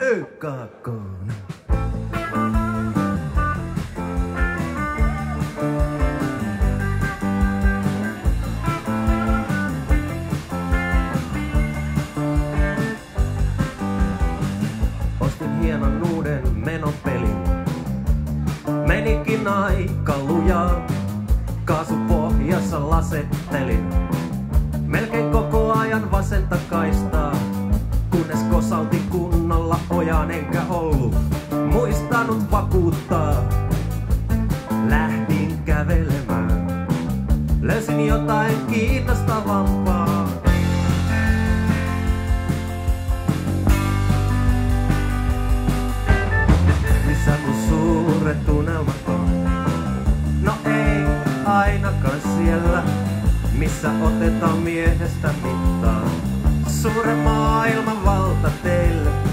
Ökakon. Ostin hienon uuden menopelin. Menikin aika lujaa. Kaasupohjassa lasettelin. Melkein koko ajan vasenta kaistaa. Kunnes kosautin kunnolla ojaan enkä ollut muistanut vakuuttaa. Lähdin kävelemään. Löysin jotain kiinnostavampaa. Missä otetaan miehestä mittaa. Suuren maailman valta teille.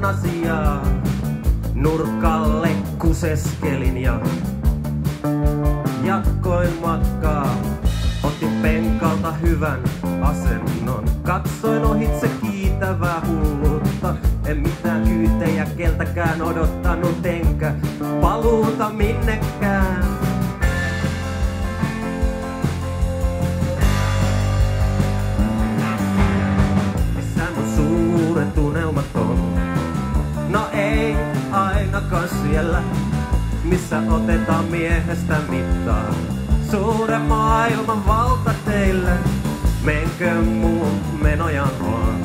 Mitään asiaa. Nurkalle kuseskelin ja jatkoin matkaa. Otin penkalta hyvän asennon. Katsoin ohitse kiitävää hulluutta. En mitään kyytejä keltäkään odottanut enkä paluuta minnekään. Ainakaan siellä, missä otetaan miehestä mittaa. Suuren maailman valta teille, menkö muun menojaan vaan.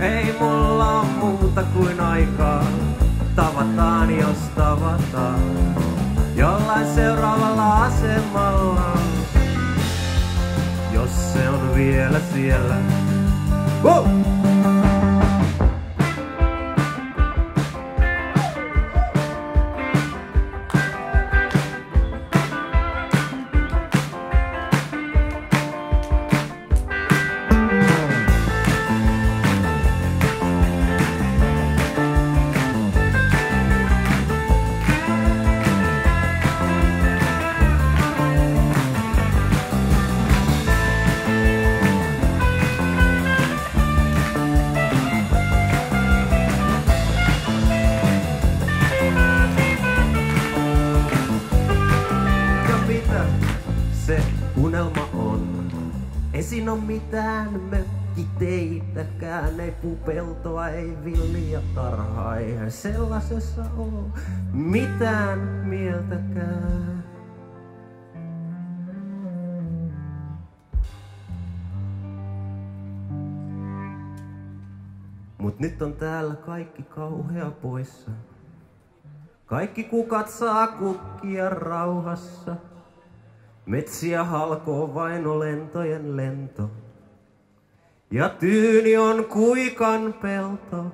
Ei mulla on muuta kuin aikaa, tavataan jos tavataan. Jollain seuraavalla asemalla, jos se on vielä siellä. Wow! Ei siinä oo mitään mökkiteitäkään, ei pupeltoa, ei villiä tarhaa, eihän sellaisessa oo mitään mieltäkään. Mut nyt on täällä kaikki kauhea poissa. Kaikki kukat saa kukkia rauhassa. Metsiä halkoo vain lentojen lento. Ja tyyni on kuikan pelto.